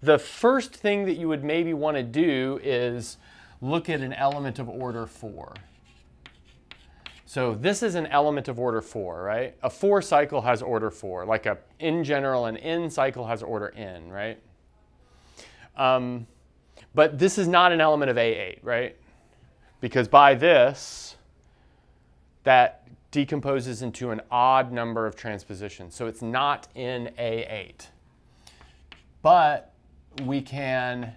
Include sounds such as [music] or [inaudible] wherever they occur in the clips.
the first thing that you would maybe want to do is look at an element of order 4. So this is an element of order 4, right? A 4 cycle has order 4, like a in general an n cycle has order n, right? Um, but this is not an element of A8, right? Because by this, that decomposes into an odd number of transpositions. So it's not in A8. But we can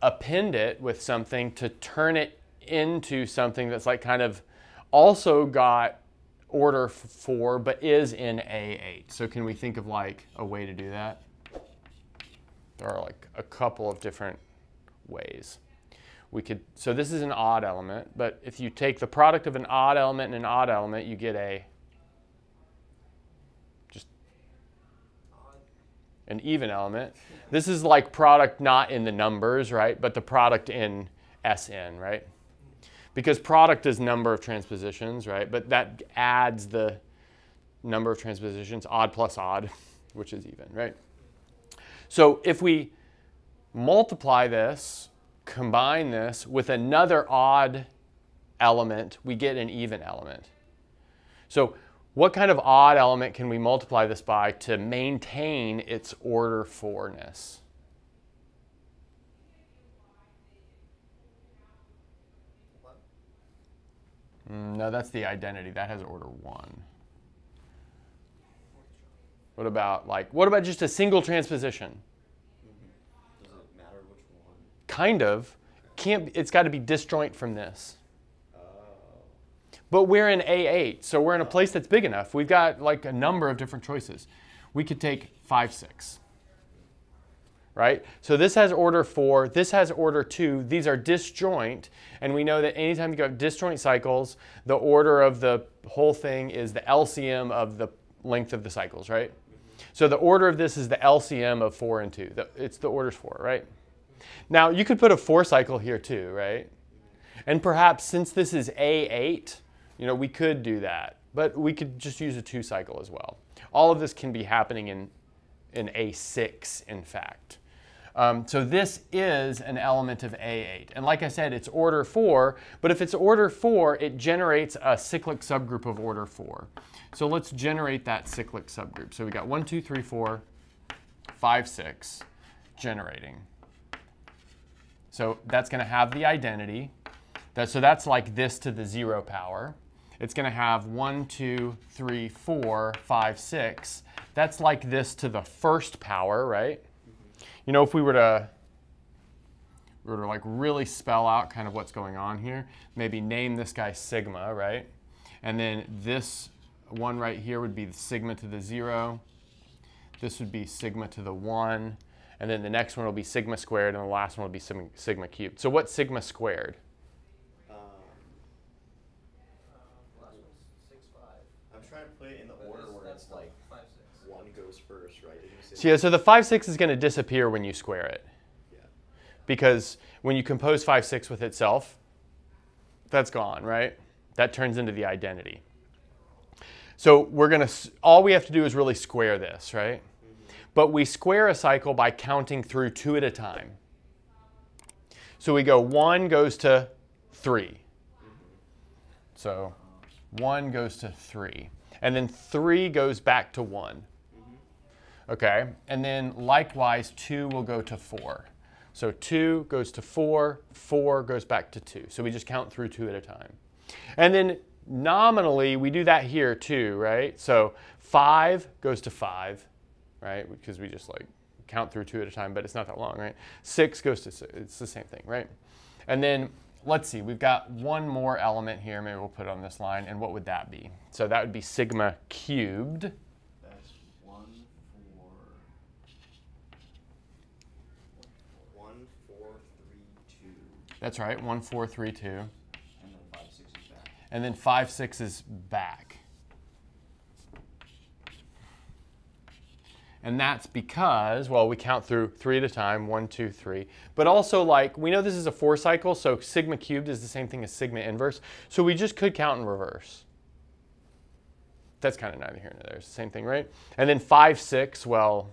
append it with something to turn it into something that's like kind of also got order 4 but is in A8. So can we think of like a way to do that? There are like a couple of different ways we could, so this is an odd element, but if you take the product of an odd element and an odd element, you get a an even element. This is like product not in the numbers, right? But the product in Sn, right? Because product is number of transpositions, right? But that adds the number of transpositions, odd plus odd, [laughs] which is even, right? So if we multiply this combine this with another odd element, we get an even element. So what kind of odd element can we multiply this by to maintain its order 4-ness? Mm, no, that's the identity. That has order 1. What about like what about just a single transposition? Kind of. Can't, it's got to be disjoint from this. But we're in A8, so we're in a place that's big enough. We've got like a number of different choices. We could take 5, 6. Right? So this has order 4, this has order 2. These are disjoint, and we know that anytime you have disjoint cycles, the order of the whole thing is the LCM of the length of the cycles, right? So the order of this is the LCM of 4 and 2. It's the order's 4, right? Now, you could put a four cycle here too, right? And perhaps since this is A8, you know, we could do that. But we could just use a two cycle as well. All of this can be happening in, in A6, in fact. Um, so this is an element of A8. And like I said, it's order 4, but if it's order 4, it generates a cyclic subgroup of order 4. So let's generate that cyclic subgroup. So we got 1, 2, 3, 4, 5, 6 generating. So that's going to have the identity. That, so that's like this to the zero power. It's going to have one, two, three, four, five, six. That's like this to the first power, right? You know, if we were to, we were to like really spell out kind of what's going on here, maybe name this guy sigma, right? And then this one right here would be the sigma to the zero. This would be sigma to the one and then the next one will be sigma squared, and the last one will be sigma cubed. So what's sigma squared? Um, I'm trying to put it in the order where it's like five, one goes first, right? So yeah, so the 5, 6 is going to disappear when you square it. Yeah. Because when you compose 5, 6 with itself, that's gone, right? That turns into the identity. So we're going to, all we have to do is really square this, right? Mm-hmm. but we square a cycle by counting through two at a time. So we go one goes to three. Mm-hmm. So one goes to three. And then three goes back to one. Okay, and then likewise two will go to four. So two goes to four, four goes back to two. So we just count through two at a time. And then nominally, we do that here too, right? So five goes to five, right? Because we just like count through two at a time, but it's not that long, right? Six goes to six. It's the same thing, right? And then let's see, we've got one more element here. Maybe we'll put it on this line. And what would that be? So that would be sigma cubed. That's one, four, one, four, three, two. That's right, one, four, three, two. And then five, six is back. And that's because, well, we count through three at a time, one, two, three. But also like, we know this is a four cycle, so sigma cubed is the same thing as sigma inverse. So we just could count in reverse. That's kind of neither here nor there. It's the same thing, right? And then five, six, well,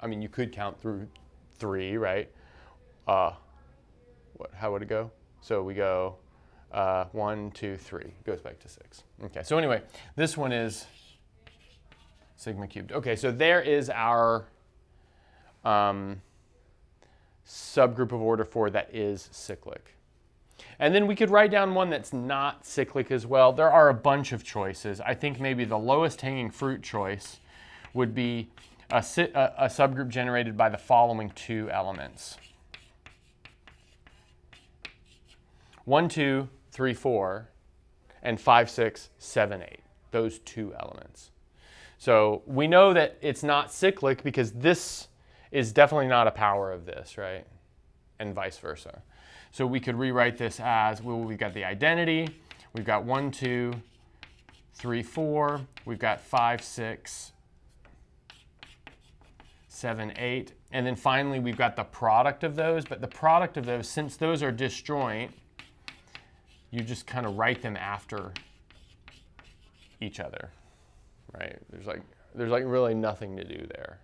I mean, you could count through three, right? Uh, what, how would it go? So we go uh, one, two, three. Goes back to six. Okay, so anyway, this one is sigma cubed. Okay, so there is our um, subgroup of order four that is cyclic. And then we could write down one that's not cyclic as well. There are a bunch of choices. I think maybe the lowest hanging fruit choice would be a, a, subgroup generated by the following two elements. 1, 2, 3, 4, and 5, 6, 7, 8. Those two elements. So we know that it's not cyclic because this is definitely not a power of this, right? And vice versa. So we could rewrite this as, well, we've got the identity, we've got 1, 2, 3, 4, we've got 5, 6, 7, 8, and then finally we've got the product of those, but the product of those, since those are disjoint, you just kind of write them after each other, right? There's like, there's like really nothing to do there.